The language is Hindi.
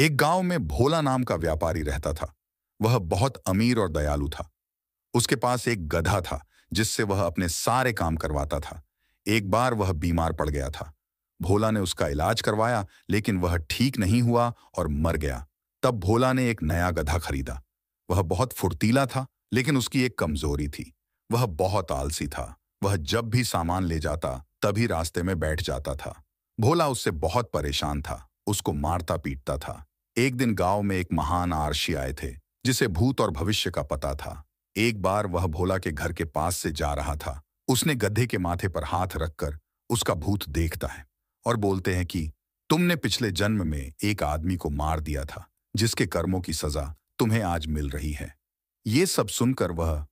एक गाँव में भोला नाम का व्यापारी रहता था। वह बहुत अमीर और दयालु था। उसके पास एक गधा था, जिससे वह अपने सारे काम करवाता था। एक बार वह बीमार पड़ गया था। भोला ने उसका इलाज करवाया, लेकिन वह ठीक नहीं हुआ और मर गया। तब भोला ने एक नया गधा खरीदा। वह बहुत फुर्तीला था, लेकिन उसकी एक कमज़ोरी थी। वह बहुत आलसी था। वह जब भी सामान ले जाता, तभी रास्ते में बैठ जाता था। भोला उससे बहुत परेशान था। उसको मारता पीटता था। एक दिन गाँव में एक महान आरशी आए थे, जिसे भूत और भविष्य का पता था। एक बार वह भोला के घर के पास से जा रहा था। उसने गधे के माथे पर हाथ रखकर उसका भूत देखता है और बोलते हैं कि, तुमने पिछले जन्म में एक आदमी को मार दिया था, जिसके कर्मों की सजा तुम्हें आज मिल रही है। ये सब सुनकर वह